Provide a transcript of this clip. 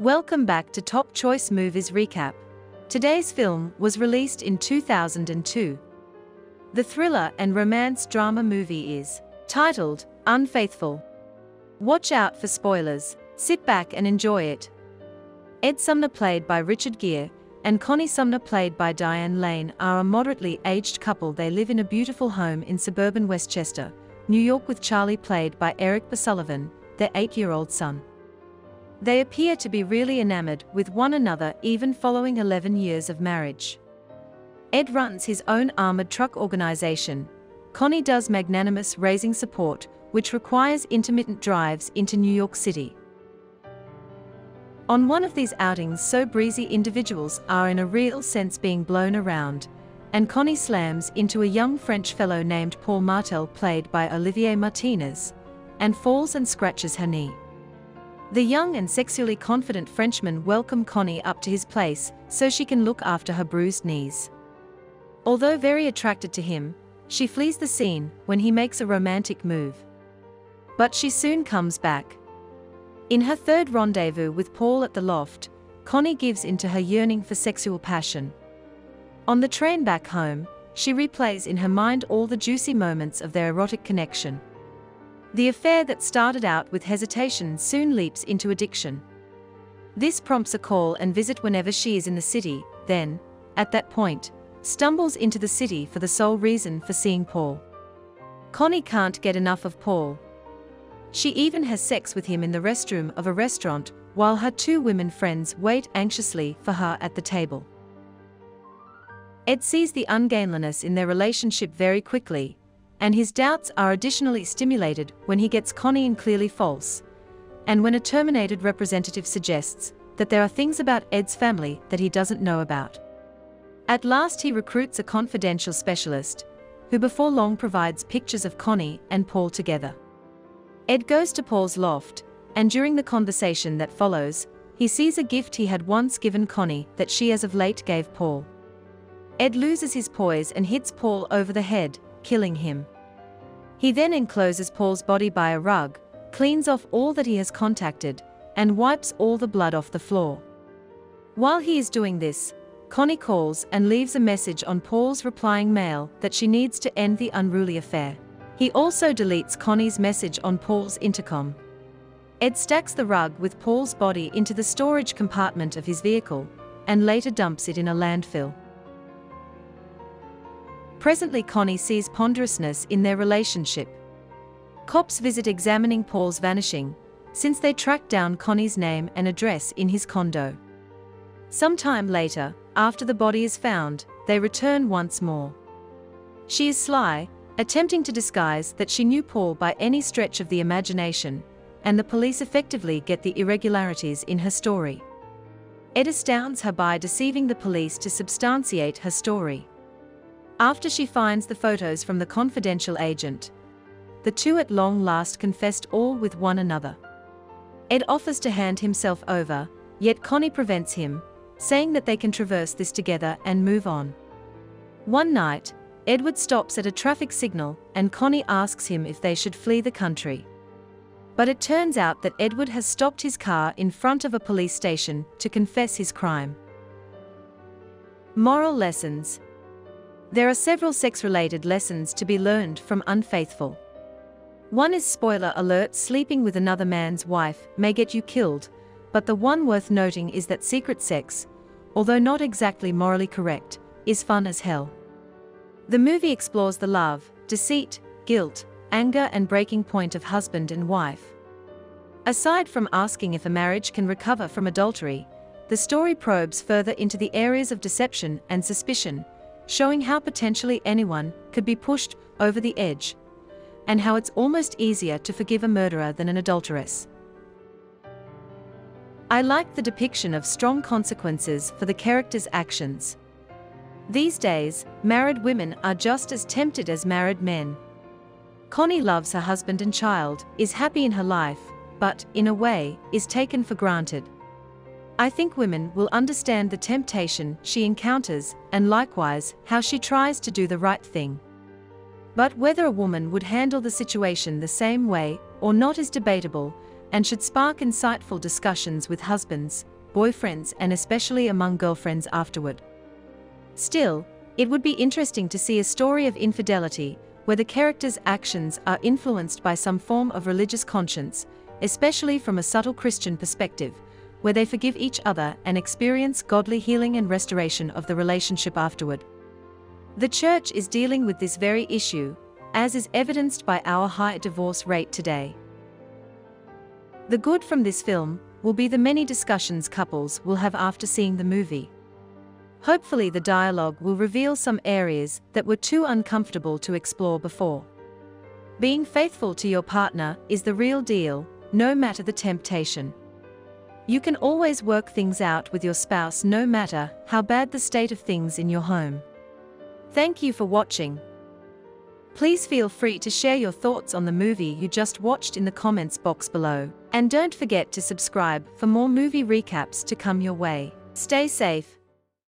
Welcome back to Top Choice Movies Recap. Today's film was released in 2002. The thriller and romance drama movie is titled Unfaithful. Watch out for spoilers, sit back and enjoy it. Ed Sumner, played by Richard Gere, and Connie Sumner, played by Diane Lane, are a moderately aged couple. They live in a beautiful home in suburban Westchester, New York, with Charlie, played by Erik Per Sullivan, their eight year old son. They appear to be really enamored with one another even following 11 years of marriage. Ed runs his own armored truck organization. Connie does magnanimous raising support, which requires intermittent drives into New York City. On one of these outings, so breezy individuals are in a real sense being blown around, and Connie slams into a young French fellow named Paul Martel, played by Olivier Martinez, and falls and scratches her knee. The young and sexually confident Frenchman welcome Connie up to his place so she can look after her bruised knees. Although very attracted to him, she flees the scene when he makes a romantic move. But she soon comes back. In her third rendezvous with Paul at the loft, Connie gives in to her yearning for sexual passion. On the train back home, she replays in her mind all the juicy moments of their erotic connection. The affair that started out with hesitation soon leaps into addiction. This prompts a call and visit whenever she is in the city, then, at that point, stumbles into the city for the sole reason for seeing Paul. Connie can't get enough of Paul. She even has sex with him in the restroom of a restaurant while her two women friends wait anxiously for her at the table. Ed sees the ungainliness in their relationship very quickly and his doubts are additionally stimulated when he gets Connie in clearly false, and when a terminated representative suggests that there are things about Ed's family that he doesn't know about. At last he recruits a confidential specialist, who before long provides pictures of Connie and Paul together. Ed goes to Paul's loft, and during the conversation that follows, he sees a gift he had once given Connie that she as of late gave Paul. Ed loses his poise and hits Paul over the head, killing him. He then encloses Paul's body by a rug, cleans off all that he has contacted, and wipes all the blood off the floor. While he is doing this, Connie calls and leaves a message on Paul's replying mail that she needs to end the unruly affair. He also deletes Connie's message on Paul's intercom. Ed stacks the rug with Paul's body into the storage compartment of his vehicle and later dumps it in a landfill. Presently Connie sees ponderousness in their relationship. Cops visit examining Paul's vanishing, since they track down Connie's name and address in his condo. Sometime later, after the body is found, they return once more. She is sly, attempting to disguise that she knew Paul by any stretch of the imagination, and the police effectively get the irregularities in her story. Ed astounds her by deceiving the police to substantiate her story. After she finds the photos from the confidential agent, the two at long last confessed all with one another. Ed offers to hand himself over, yet Connie prevents him, saying that they can traverse this together and move on. One night, Edward stops at a traffic signal and Connie asks him if they should flee the country. But it turns out that Edward has stopped his car in front of a police station to confess his crime. Moral lessons there are several sex-related lessons to be learned from Unfaithful. One is spoiler alert sleeping with another man's wife may get you killed, but the one worth noting is that secret sex, although not exactly morally correct, is fun as hell. The movie explores the love, deceit, guilt, anger and breaking point of husband and wife. Aside from asking if a marriage can recover from adultery, the story probes further into the areas of deception and suspicion, showing how potentially anyone could be pushed over the edge, and how it's almost easier to forgive a murderer than an adulteress. I like the depiction of strong consequences for the character's actions. These days, married women are just as tempted as married men. Connie loves her husband and child, is happy in her life, but, in a way, is taken for granted. I think women will understand the temptation she encounters and likewise how she tries to do the right thing. But whether a woman would handle the situation the same way or not is debatable, and should spark insightful discussions with husbands, boyfriends, and especially among girlfriends afterward. Still, it would be interesting to see a story of infidelity where the character's actions are influenced by some form of religious conscience, especially from a subtle Christian perspective, where they forgive each other and experience godly healing and restoration of the relationship afterward. The church is dealing with this very issue, as is evidenced by our high divorce rate today. The good from this film will be the many discussions couples will have after seeing the movie. Hopefully, the dialogue will reveal some areas that were too uncomfortable to explore before. Being faithful to your partner is the real deal, no matter the temptation. You can always work things out with your spouse no matter how bad the state of things in your home. Thank you for watching. Please feel free to share your thoughts on the movie you just watched in the comments box below. And don't forget to subscribe for more movie recaps to come your way. Stay safe,